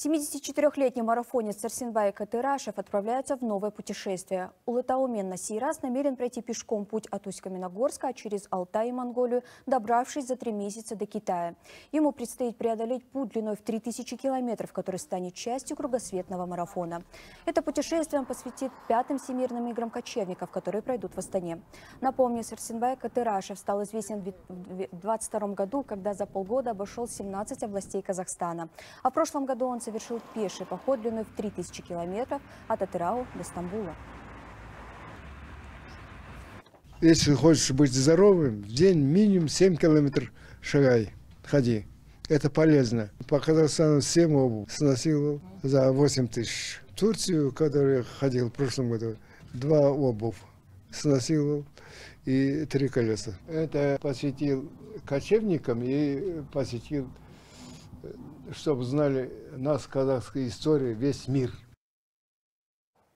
74-летний марафонец Сарсенбай Катырашев отправляется в новое путешествие. Улытаумен на сей раз намерен пройти пешком путь от Усть-Каменогорска через Алтай и Монголию, добравшись за три месяца до Китая. Ему предстоит преодолеть путь длиной в 3000 километров, который станет частью кругосветного марафона. Это путешествие он посвятит пятым всемирным играм кочевников, которые пройдут в Астане. Напомню, Сарсенбай Катырашев стал известен в 2022 году, когда за полгода обошел 17 областей Казахстана. А в прошлом году он совершил пеший поход длиной в 3000 километров от Атырау до Стамбула. Если хочешь быть здоровым, в день минимум 7 километров шагай, ходи. Это полезно. По Казахстану 7 обувь сносил за 8 тысяч. В Турцию, в которую я ходил в прошлом году, два обувь сносил и три колеса. Это посвятил кочевникам и посвятил чтобы знали нас, казахской истории, весь мир.